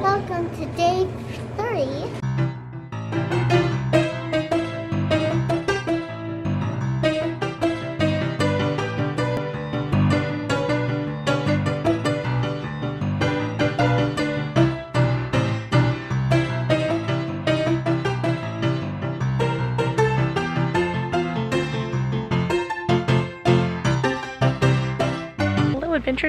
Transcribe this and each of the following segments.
Welcome to day three.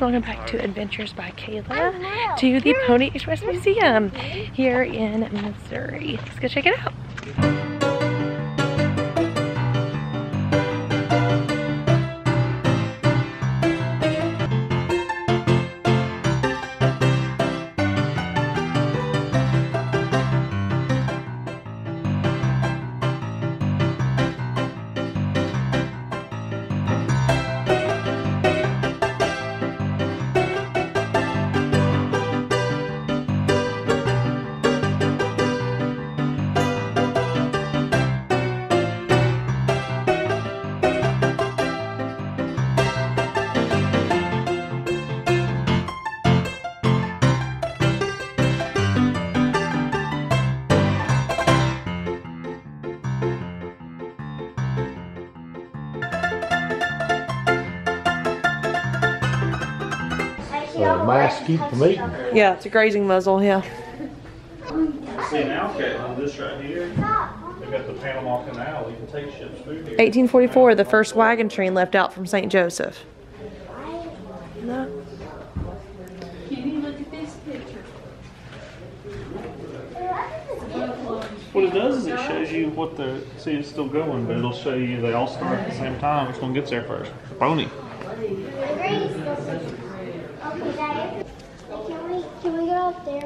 Welcome back to Adventures by Kayla to the Pony Express Museum here in Missouri. Let's go check it out. Uh, mask keep from eating. Yeah, it's a grazing muzzle, yeah. See now, Caitlin, this right here, they got the Panama Canal, you can take ships through here. 1844, the first wagon train left out from St. Joseph. No. What it does is it shows you what the, see it's still going, but it'll show you they all start at the same time, which one gets there first. The pony. Okay, Daddy. Can we, can we get up there?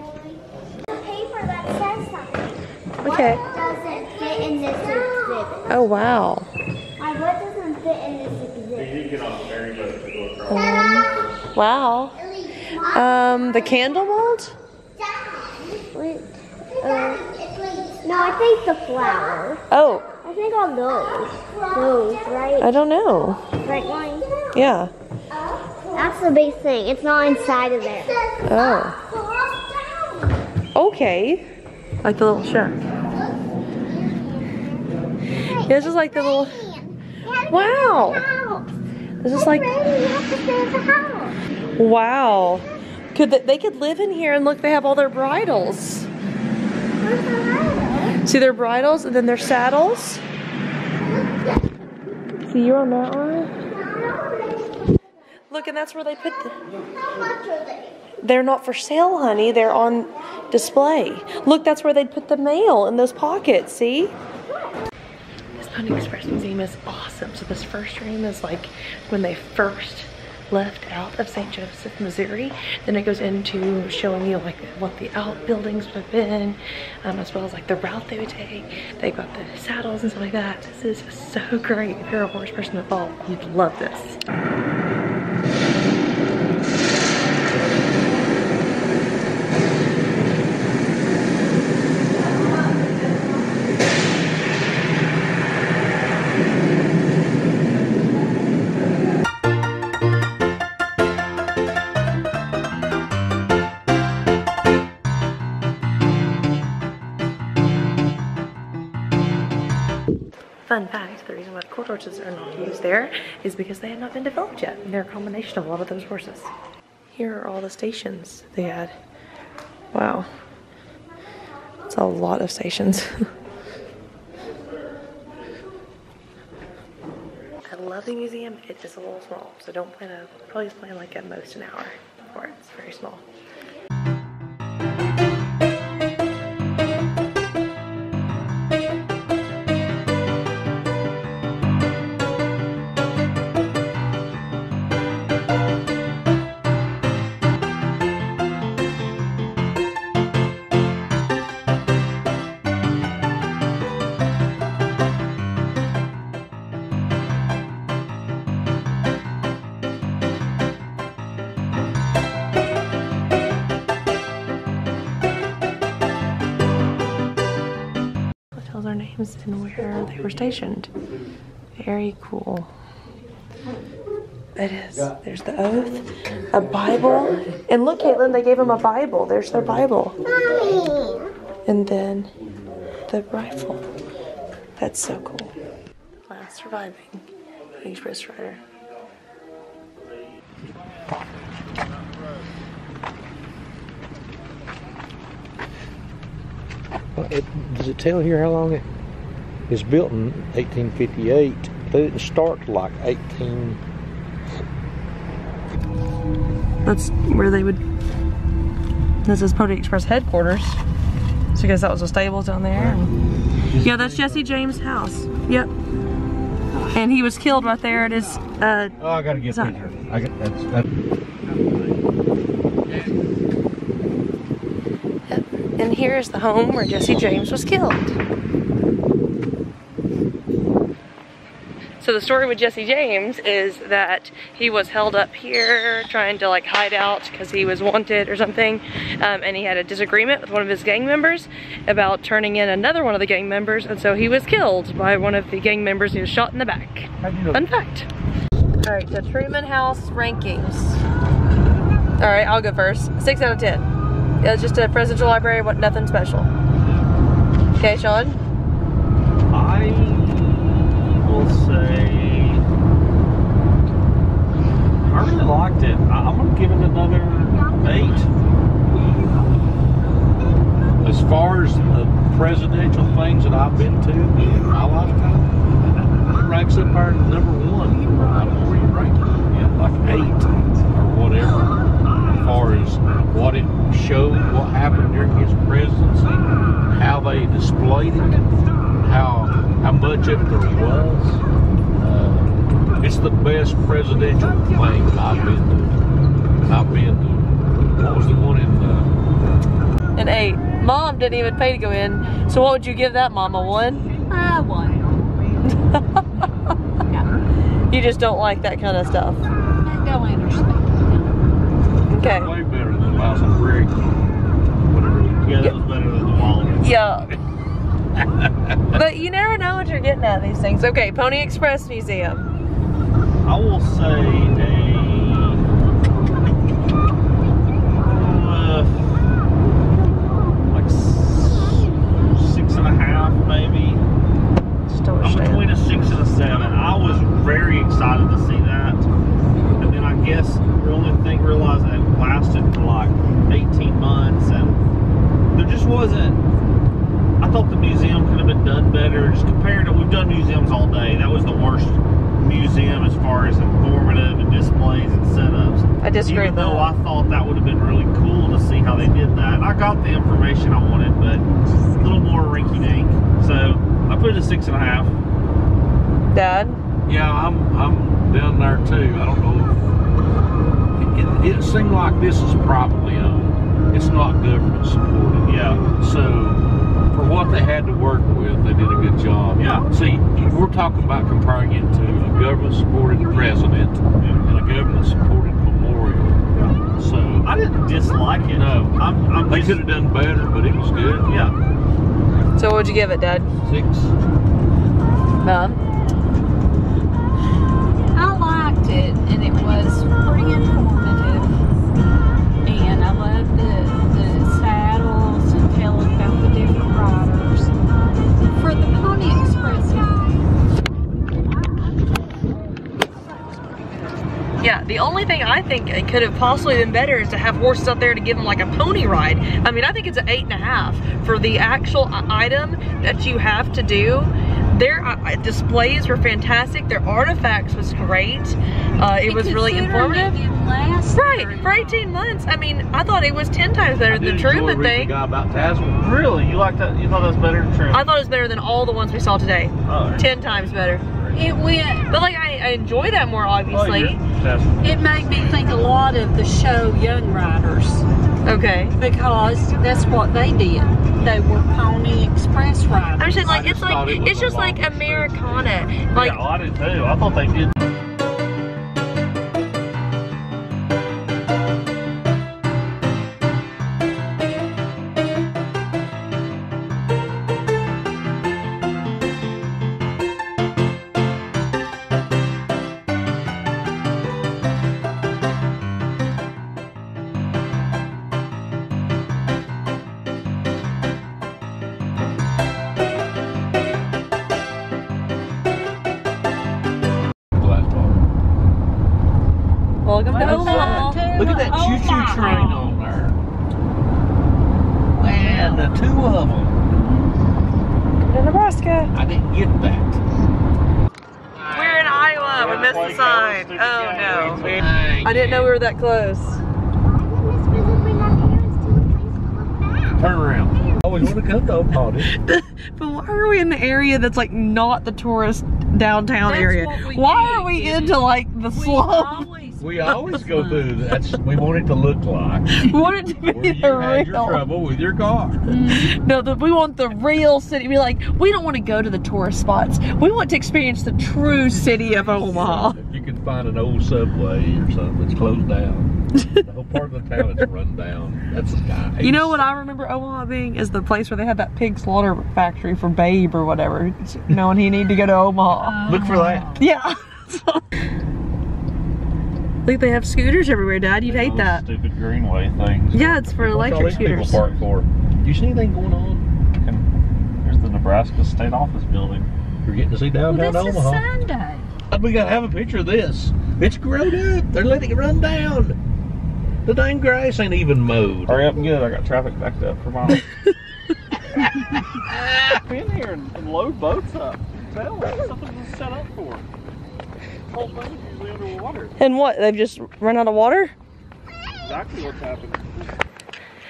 The paper that says something. Okay. What doesn't fit in this exhibit? Oh, wow. Like, what doesn't fit in this exhibit? You get on a ferry boat to go across. Wow. Um, the candle mold? Wait, uh, no, I think the flower. Oh, I think on those. Those, right? I don't know. Right one. Yeah. That's the big thing. It's not inside of there. Oh. Okay. Like the little shark. Yeah, it's just like the little. Wow. It's just like. Wow. Could they, they could live in here and look, they have all their bridles. See their bridles and then their saddles? See, you're on that one? Look, and that's where they put the. They're not for sale, honey. They're on display. Look, that's where they'd put the mail in those pockets, see? This Pony Express Museum is awesome. So this first room is like when they first left out of St. Joseph, Missouri. Then it goes into showing you like what the outbuildings would have been, um, as well as like the route they would take. They've got the saddles and stuff like that. This is so great. If you're a horse person at all, you'd love this. Fun fact, the reason why the quarter horses are not used there is because they had not been developed yet. And they're a combination of a lot of those horses. Here are all the stations they had. Wow. It's a lot of stations. I love the museum. It is just a little small, so don't plan to, probably plan like at most an hour for it. It's very small. And where they were stationed. Very cool. It is. There's the oath, a Bible, and look, Caitlin, they gave him a Bible. There's their Bible, and then the rifle. That's so cool. Last surviving Express Rider. Well, It, does it tell here how long it is built in 1858? But it didn't start till like 18. That's where they would. This is Pony Express headquarters. So I guess that was the stables down there. Yeah, that's Jesse James' house. Yep. And he was killed right there at his. Uh, Oh, I gotta get a picture. I got that's that. and here is the home where Jesse James was killed. So the story with Jesse James is that he was held up here trying to like hide out because he was wanted or something, um, and he had a disagreement with one of his gang members about turning in another one of the gang members, and so he was killed by one of the gang members. He was shot in the back. Fun fact. All right, so Truman House rankings. All right, I'll go first. Six out of ten. It's just a presidential library, what nothing special. Okay, Sean. I will say I really liked it. I, I'm gonna give it another eight. As far as the presidential things that I've been to in my lifetime, it ranks up there number one. Know where you. Like eight or whatever. As far as what it showed, what happened during his presidency, how they displayed it, how how much of it there was. Uh, it's the best presidential thing I've been to. I've been to. What was the one in? Uh, An eight. Mom didn't even pay to go in. So what would you give that, Mom? A one? Uh, I won. You just don't like that kind of stuff. Go interstate. Okay. way better than Lousy Creek. Whatever. Yeah, that was better than the Wallabies. Yeah. but you never know what you're getting at these things. Okay, Pony Express Museum. I will say a uh, like s- six and a half, maybe. Still I'm between a six and a seven. I was very excited to see that, and then I guess the only thing realizing it lasted for like 18 months, and there just wasn't. I thought the museum could have been done better. Just compared to we've done museums all day. That was the worst museum as far as informative and displays and setups. I disagree Even though. I thought that would have been really cool to see how they did that. I got the information I wanted, but a little more rinky dink. So I put it at six and a half. Dad? Yeah, I'm I'm down there too. I don't know. If, it, it seemed like this is probably owned. It's not government supported. Yeah. So for what they had to work with, they did a good job. Yeah. See, we're talking about comparing it to a government-supported president and a government-supported memorial. Yeah. So I didn't dislike it. No. I'm, I'm they could have done better, but it was good. Yeah. So what would you give it, Dad? Six. Mom? Yeah, the only thing I think it could have possibly been better is to have horses out there to give them like a pony ride. I mean, I think it's an eight and a half for the actual item that you have to do. Their uh, displays were fantastic. Their artifacts was great. Uh, it was really informative. Last Right, for 18 months. I mean, I thought it was 10 times better I than did the Truman thing. The guy about Tasman. Really? You like that? You thought that was better than Truman? I thought it was better than all the ones we saw today. Oh, 10 times better. It went. But like, I, I enjoy that more, Oh, obviously. you're- It made me think a lot of the show Young Riders Okay. because that's what they did. They were Pony Express riders. I'm saying like it's just like it it's just like Americana. Like yeah, I did too. I thought they did didn't know we were that close. Why did Miss Visit bring our parents to a place to look back? Turn around. Always want to come to Omaha. didn't? But why are we in the area that's like not the tourist downtown That's area? Why did, are we didn't into like the We slum? always We always go through. That's we want it to look like We want it to where be you the had your trouble with your car. Mm-hmm. No, the, we want the real city. We like we don't want to go to the tourist spots. We want to experience the true city of Omaha. If you can find an old subway or something that's closed down, the whole part of the town is run down. That's nice. You know what I remember Omaha being is the place where they had that pig slaughter factory for Babe or whatever. Knowing he needed to go to Omaha. Oh. Look for that. Yeah. Look, they have scooters everywhere, Dad. You'd hate Those that. Stupid greenway things. Yeah, it's for What's all electric these people scooters. park for? Do you see anything going on? And Here's the Nebraska State Office building. You're getting to see Well, downtown this is Omaha. Sunday. We gotta have a picture of this. It's grown up. They're letting it run down. The dang grass ain't even mowed. Hurry up and get it. I got traffic backed up for miles. Come in here and, and load boats up. Tell them something was set up for. Whole thing's usually underwater. And what? They've just run out of water? Exactly what's happening.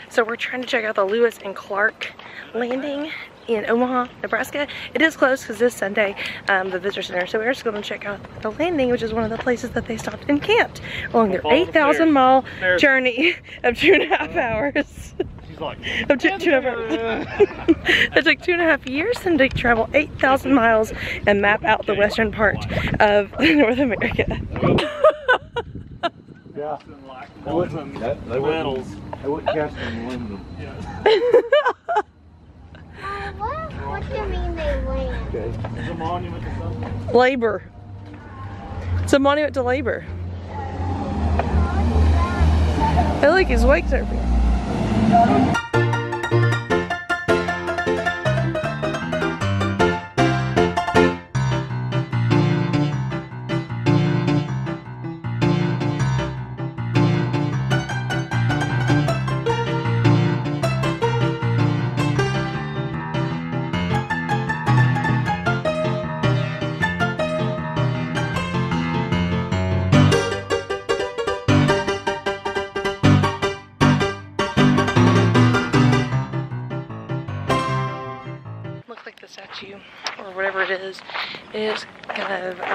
So we're trying to check out the Lewis and Clark landing in Omaha, Nebraska. It is closed because this Sunday, um, the visitor center. So we're just going to check out the landing, which is one of the places that they stopped and camped along their Follow the 8,000 stairs. mile Stairs. journey of two and a half hours. She's like, of two, two and a half It took two and a half years and to travel 8,000 miles and map out the western part of North America. yeah. Like molten That- they metals. They wouldn't cast them aluminum. What? There's a monument to labor. It's a monument to labor. I like his wake surfing.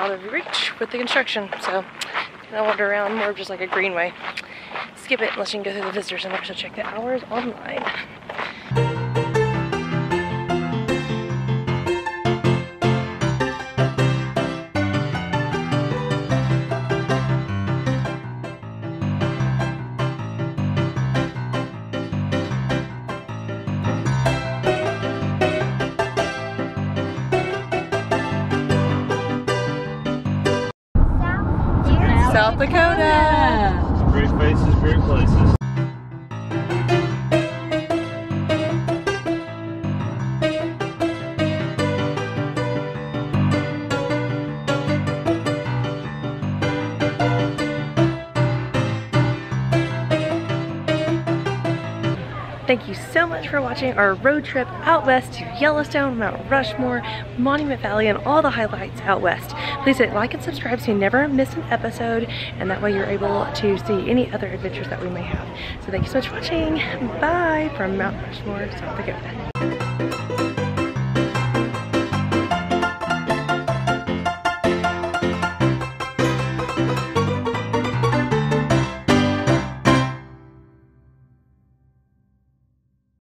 Out of reach with the construction. So, of wander around more of just like a greenway. Skip it unless you can go through the visitor center. So check the hours online. South, Dakota. Great places, great places. Much for watching our road trip out west to Yellowstone, Mount Rushmore, Monument Valley, and all the highlights out west. Please hit like and subscribe so you never miss an episode, and that way you're able to see any other adventures that we may have. So thank you so much for watching. Bye from Mount Rushmore, South Dakota.